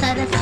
Saraswati.